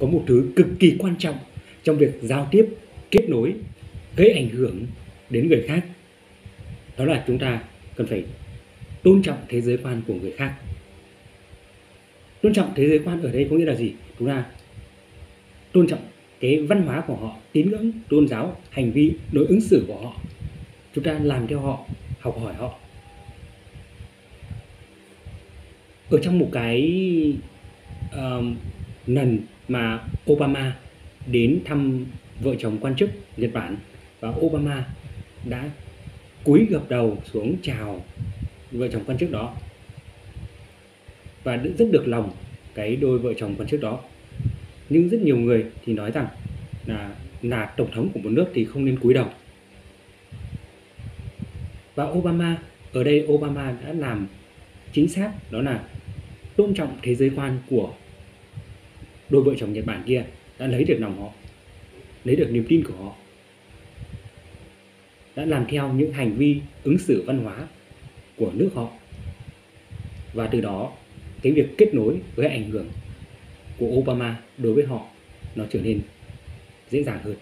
có một thứ cực kỳ quan trọng trong việc giao tiếp kết nối gây ảnh hưởng đến người khác. Đó là chúng ta cần phải tôn trọng thế giới quan của người khác. Tôn trọng thế giới quan ở đây có nghĩa là gì? Chúng ta tôn trọng cái văn hóa của họ tín ngưỡng tôn giáo hành vi đối ứng xử của họ. Chúng ta làm theo họ học hỏi họ. Ở trong một cái ờ, uh, lần mà Obama đến thăm vợ chồng quan chức Nhật Bản. Và Obama đã cúi gập đầu xuống chào vợ chồng quan chức đó. Và rất được lòng cái đôi vợ chồng quan chức đó. Nhưng rất nhiều người thì nói rằng là là tổng thống của một nước thì không nên cúi đầu. Và Obama, ở đây Obama đã làm chính xác đó là tôn trọng thế giới quan của đôi vợ chồng Nhật Bản kia đã lấy được lòng họ, lấy được niềm tin của họ. Đã làm theo những hành vi ứng xử văn hóa của nước họ. Và từ đó, cái việc kết nối với ảnh hưởng của Obama đối với họ nó trở nên dễ dàng hơn.